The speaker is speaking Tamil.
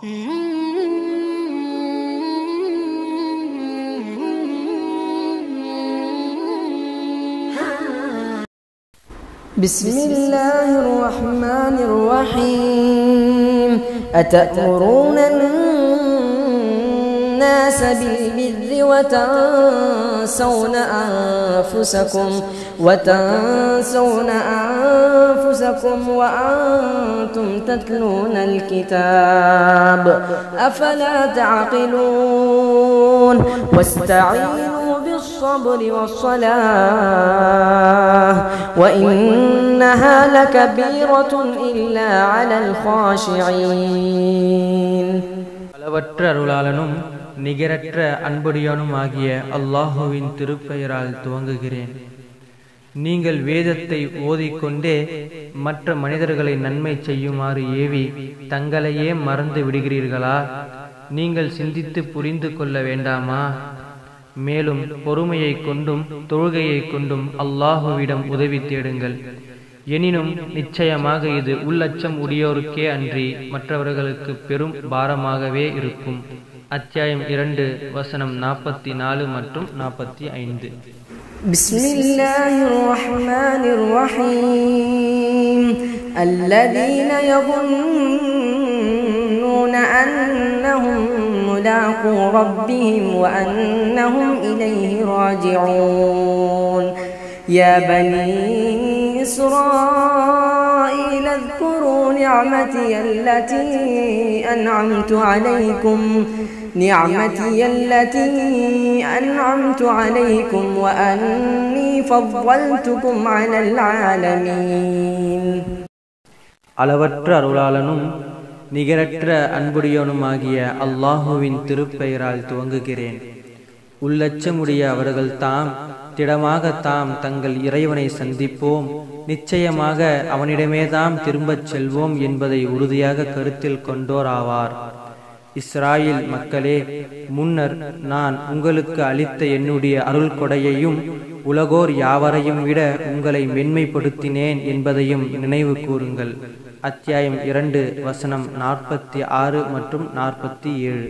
بسم الله الرحمن الرحيم. أتأمرون الناس بالبر وتنسون أنفسكم وتنسون أنفسكم وأنتم تتلون الكتاب أفلا تعقلون واستعينوا بالصبر والصلاة وإنها لكبيرة إلا على الخاشعين அளவற்ற அருளாளனும் நிகரற்ற அன்புடையனும் ஆகிய அல்லாஹுவின் திருப்பெயரால் துவங்குகிறேன். நீங்கள் வேதத்தை ஓதிக்கொண்டே மற்ற மனிதர்களை நன்மை செய்யுமாறு ஏவி தங்களையே மறந்து விடுகிறீர்களா? நீங்கள் சிந்தித்து புரிந்து கொள்ள வேண்டாமா? மேலும் பொறுமையை கொண்டும் தொழுகையை கொண்டும் அல்லாஹுவிடம் உதவி தேடுங்கள். எனினும் நிச்சயமாக இது உள்ளச்சம் உடையோருக்கே அன்றி மற்றவர்களுக்கு பெரும் பாரமாகவே இருக்கும். அத்தியாயம் இரண்டு வசனம் நாற்பத்தி நாலு மற்றும் நாற்பத்தி ஐந்து بسم الله الرحمن الرحيم الذين يظنون أنهم ملاقو ربهم وأنهم إليه راجعون يا بني إسرائيل اذكروا نعمتي التي أنعمت عليكم نعمتي التي أنعمت عليكم وأني فضلتكم على العالمين அளவற்ற அருளாளனும் நிகரற்ற அன்புடையவனுமாகிய அல்லாஹுவின் திருப்பெயரால் துவங்குகிறேன் உள்ளச்சமுடைய அவர்கள் தாம் திடமாக தாம் தங்கள் இறைவனை சந்திப்போம். நிச்சயமாக அவனிடமேதாம் திரும்பச் செல்வோம் என்பதை உறுதியாக கருத்தில் கொண்டோர் ஆவார். இஸ்ராயில் மக்களே முன்னர் நான் உங்களுக்கு அளித்த என்னுடைய அருள் கொடையையும் உலகோர் யாவரையும் விட உங்களை மென்மைப்படுத்தினேன் என்பதையும் நினைவு கூறுங்கள். அத்தியாயம் இரண்டு வசனம் நாற்பத்தி ஆறு மற்றும் நாற்பத்தி ஏழு.